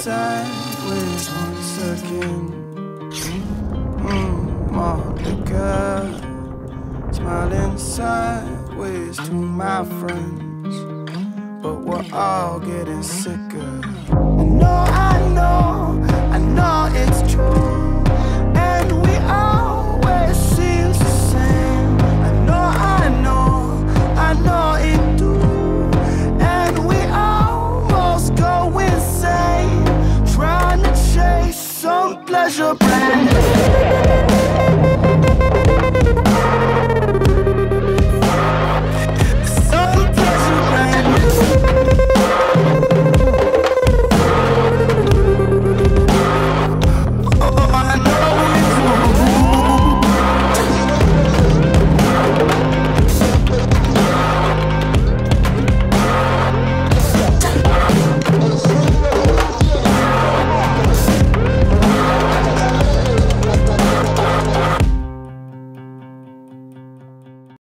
sideways once again. Mm, more liquor, smiling sideways to my friends, but we're all getting sicker. your brand.